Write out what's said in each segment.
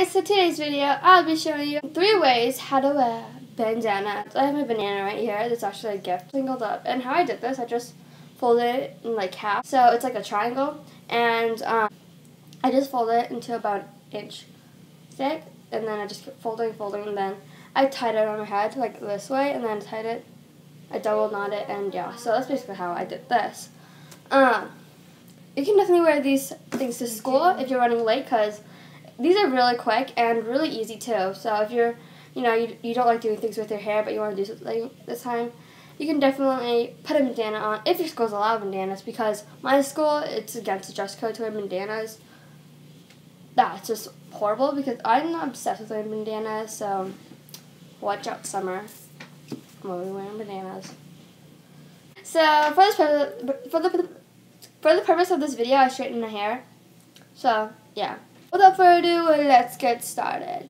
guys, so today's video I'll be showing you three ways how to wear bandanas. I have my banana right here, that's actually a gift singled up. And how I did this, I just folded it in like half. So it's like a triangle and um, I just folded it into about an inch thick and then I just kept folding, folding and then I tied it on my head like this way and then tied it, I double knot it and yeah, so that's basically how I did this. Um, you can definitely wear these things to school if you're running late because these are really quick and really easy too. So if you're, you know, you, you don't like doing things with your hair but you want to do something this time, you can definitely put a bandana on if your school's allow bandanas because my school, it's against the dress code to wear bandanas. That's just horrible because I'm not obsessed with wearing bandanas, so watch out summer. I'm only wearing bananas. So for this purpose, for the for the purpose of this video, I straightened my hair. So yeah. Without further ado, let's get started.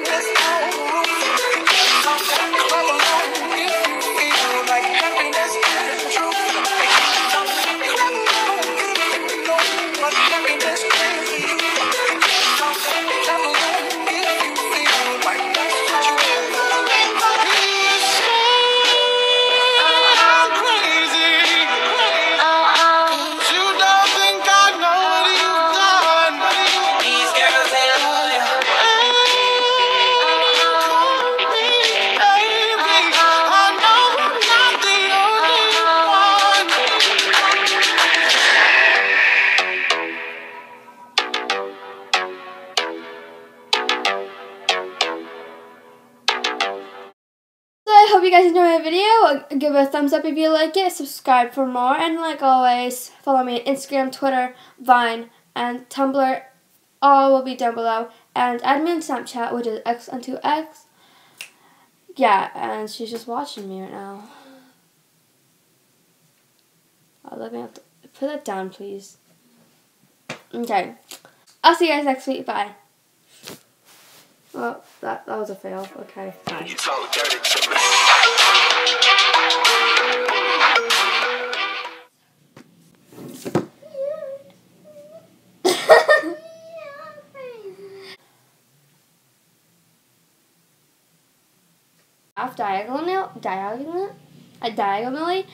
hope you guys enjoyed my video. Give it a thumbs up if you like it. Subscribe for more. And like always, follow me on Instagram, Twitter, Vine, and Tumblr. All will be down below. And on Snapchat, which is X Anhthu X. Yeah, and she's just watching me right now. Oh, let me have to put that down, please. Okay. I'll see you guys next week. Bye. Well, that, that was a fail. Okay. Off diagonal, diagonal, uh, diagonally,